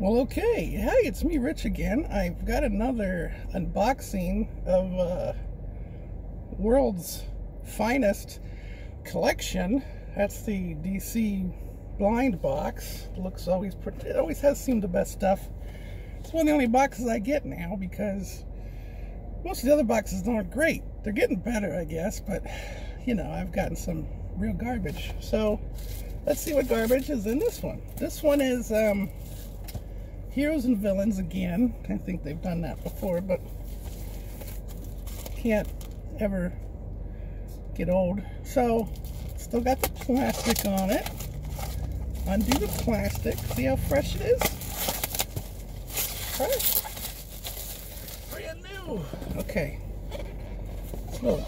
Well, okay. Hey, it's me, Rich, again. I've got another unboxing of uh, World's Finest Collection. That's the DC blind box. Looks always pretty, it always has seemed the best stuff. It's one of the only boxes I get now because most of the other boxes aren't great. They're getting better, I guess, but you know, I've gotten some real garbage. So let's see what garbage is in this one. This one is um, Heroes and Villains again. I think they've done that before, but can't ever get old. So, still got the plastic on it. Undo the plastic. See how fresh it is? Fresh. Brand new. Okay. So,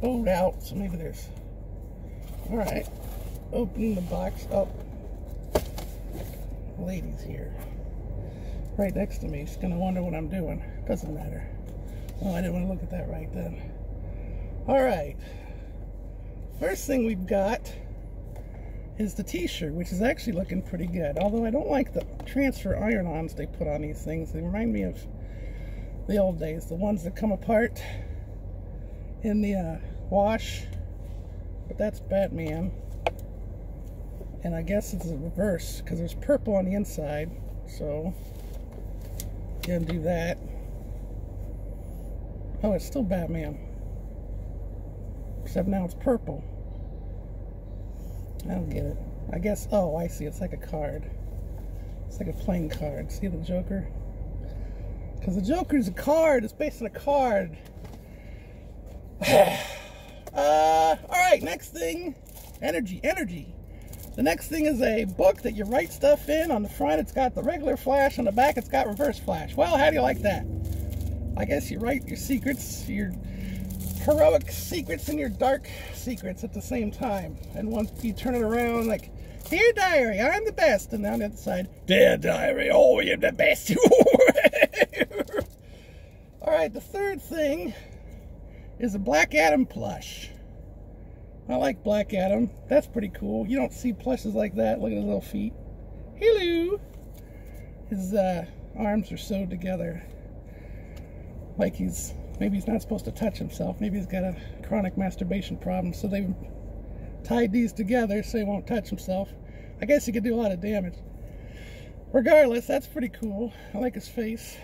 bowed out, so maybe there's... Alright. Open the box up. Ladies here right next to me. She's going to wonder what I'm doing. Doesn't matter. Oh, I didn't want to look at that right then. All right. First thing we've got is the t-shirt, which is actually looking pretty good. Although I don't like the transfer iron-ons they put on these things. They remind me of the old days. The ones that come apart in the uh, wash. But that's Batman. And I guess it's a reverse because there's purple on the inside. So Gonna do that. Oh, it's still Batman. Except now it's purple. I don't get it. I guess, oh, I see. It's like a card. It's like a playing card. See the Joker? Because the Joker's a card. It's based on a card. uh, all right, next thing. Energy, energy. The next thing is a book that you write stuff in. On the front, it's got the regular flash. On the back, it's got reverse flash. Well, how do you like that? I guess you write your secrets, your heroic secrets and your dark secrets at the same time. And once you turn it around, like, Dear Diary, I'm the best. And on the other side, Dear Diary, oh, you're the best. All right, the third thing is a Black Adam plush. I like Black Adam. That's pretty cool. You don't see plushes like that. Look at his little feet. Hello. His uh, arms are sewed together. Like he's, maybe he's not supposed to touch himself. Maybe he's got a chronic masturbation problem. So they've tied these together so he won't touch himself. I guess he could do a lot of damage. Regardless, that's pretty cool. I like his face.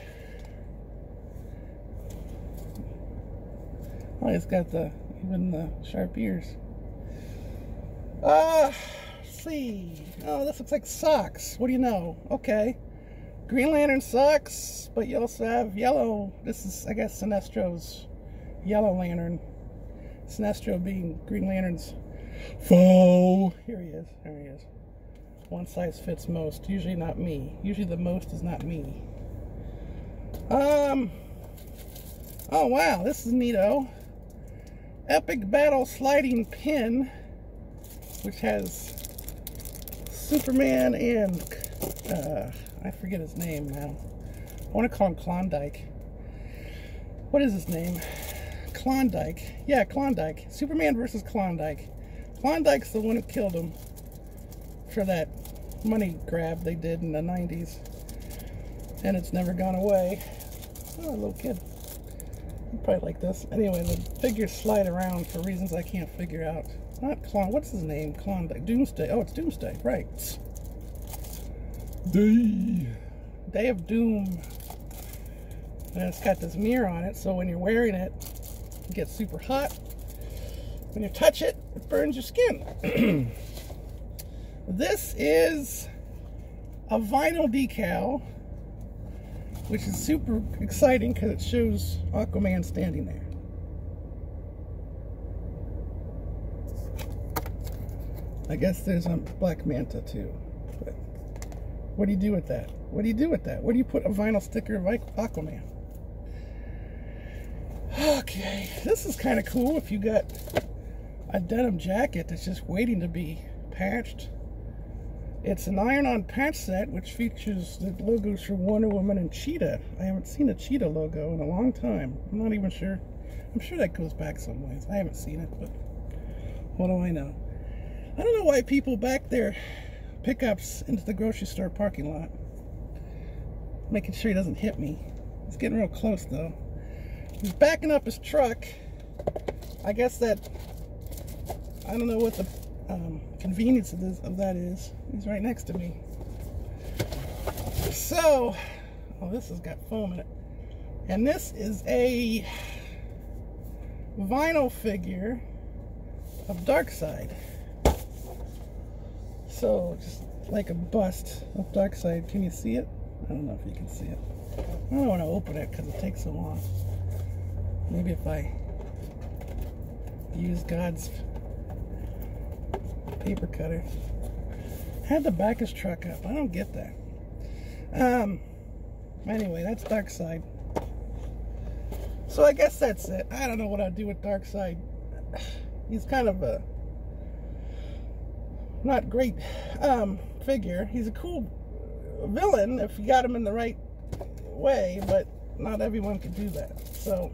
Oh, he's got the, even the sharp ears. Uh, see. Oh, this looks like socks. What do you know? Okay. Green Lantern socks, but you also have yellow. This is, I guess, Sinestro's yellow lantern. Sinestro being Green Lantern's foe. Here he is. There he is. One size fits most. Usually not me. Usually the most is not me. Um. Oh, wow. This is neato. Epic Battle Sliding Pin which has Superman and uh, I forget his name now. I want to call him Klondike. What is his name? Klondike. Yeah, Klondike. Superman versus Klondike. Klondike's the one who killed him for that money grab they did in the 90s. And it's never gone away. Oh, little kid. probably like this. Anyway, the figures slide around for reasons I can't figure out. Not Klon. What's his name? Klondike. Doomsday. Oh, it's Doomsday. Right. Day. Day of Doom. And it's got this mirror on it, so when you're wearing it, it gets super hot. When you touch it, it burns your skin. this is a vinyl decal, which is super exciting because it shows Aquaman standing there. I guess there's a black manta too. But what do you do with that? What do you do with that? Where do you put a vinyl sticker of Aquaman? Okay, this is kind of cool if you got a denim jacket that's just waiting to be patched. It's an iron-on patch set which features the logos for Wonder Woman and Cheetah. I haven't seen a Cheetah logo in a long time. I'm not even sure. I'm sure that goes back some ways. I haven't seen it, but what do I know? I don't know why people back their pickups into the grocery store parking lot. making sure he doesn't hit me. He's getting real close though. He's backing up his truck. I guess that, I don't know what the um, convenience of, this, of that is. He's right next to me. So, oh, this has got foam in it. And this is a vinyl figure of Darkseid. So, just like a bust of Darkseid. Can you see it? I don't know if you can see it. I don't want to open it because it takes so long. Maybe if I use God's paper cutter. Had to back his truck up. I don't get that. Um. Anyway, that's Darkseid. So I guess that's it. I don't know what I'd do with Darkseid. He's kind of a not great um, figure. He's a cool villain if you got him in the right way, but not everyone can do that. So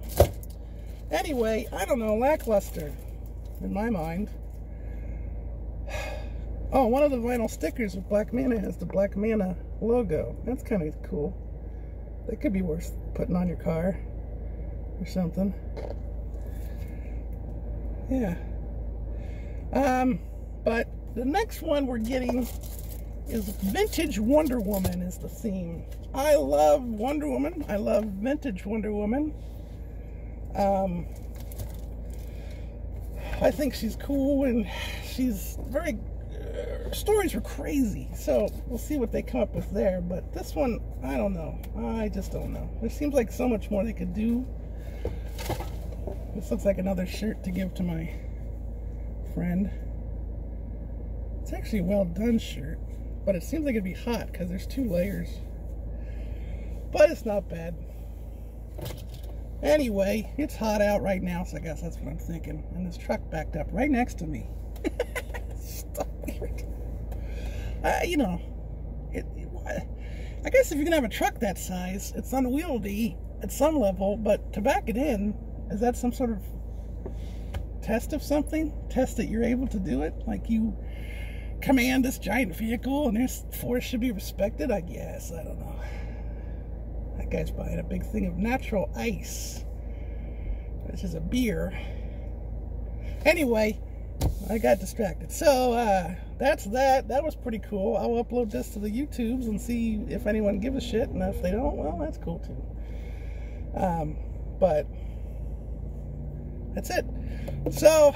anyway, I don't know, lackluster in my mind. Oh, one of the vinyl stickers with Black Manta has the Black Manta logo. That's kind of cool. That could be worth putting on your car or something. Yeah. Um, but the next one we're getting is vintage Wonder Woman is the theme. I love Wonder Woman. I love vintage Wonder Woman. Um, I think she's cool and she's very uh, stories were crazy so we'll see what they come up with there but this one I don't know I just don't know there seems like so much more they could do this looks like another shirt to give to my friend it's actually a well done shirt but it seems like it'd be hot because there's two layers but it's not bad Anyway, it's hot out right now, so I guess that's what I'm thinking. And this truck backed up right next to me. uh, you know, it, it, I guess if you're gonna have a truck that size, it's unwieldy at some level, but to back it in, is that some sort of test of something? Test that you're able to do it? Like you command this giant vehicle and this force should be respected? I guess. I don't know. That guy's buying a big thing of natural ice. This is a beer. Anyway, I got distracted. So, uh, that's that. That was pretty cool. I'll upload this to the YouTubes and see if anyone gives a shit. And if they don't, well, that's cool too. Um, but that's it. So,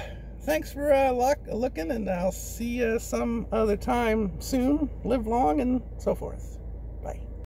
thanks for uh, look, looking, and I'll see you some other time soon. Live long and so forth.